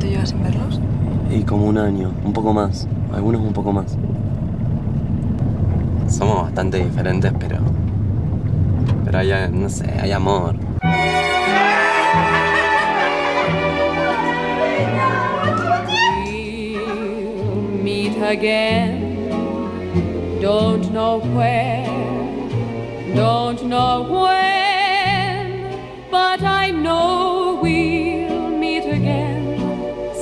cuánto llevas sin verlos? Y como un año, un poco más. Algunos un poco más. Somos bastante diferentes, pero. Pero hay, no sé, hay amor. We'll meet again. Don't know where, don't know when,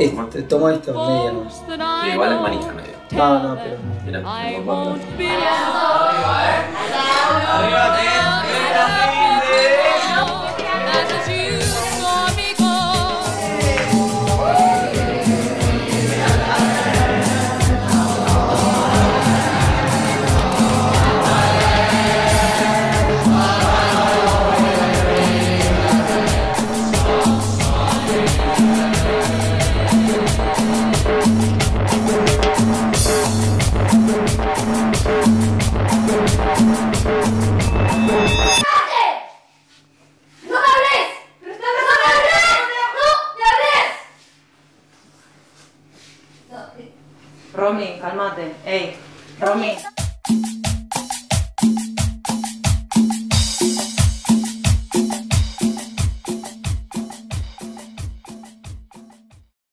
hello? Este, toma esto, media that I igual es know, manija medio. No, no, pero. Mira, Romy, cálmate. Ey, Romy.